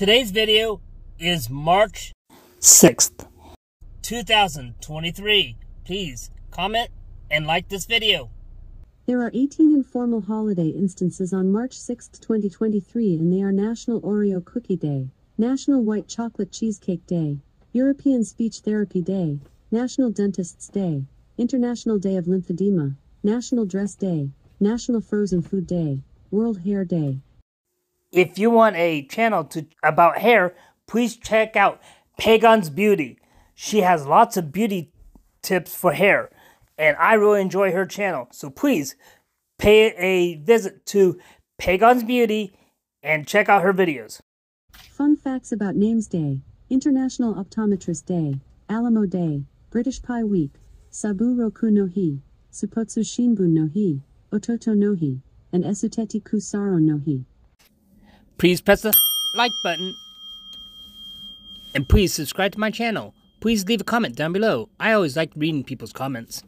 Today's video is March 6th. 2023. Please comment and like this video. There are 18 informal holiday instances on March 6, 2023, and they are National Oreo Cookie Day, National White Chocolate Cheesecake Day, European Speech Therapy Day, National Dentist's Day, International Day of Lymphedema, National Dress Day, National Frozen Food Day, World Hair Day. If you want a channel to about hair, please check out Pagan's Beauty. She has lots of beauty tips for hair, and I really enjoy her channel. So please pay a visit to Pagan's Beauty and check out her videos. Fun facts about Names Day, International Optometrist Day, Alamo Day, British Pie Week, Sabu Roku no Hi, Suppotsu Shinbun no Hi, Ototo no Hi, and Esuteti Kusaro no Hi. Please press the like button. And please subscribe to my channel. Please leave a comment down below. I always like reading people's comments.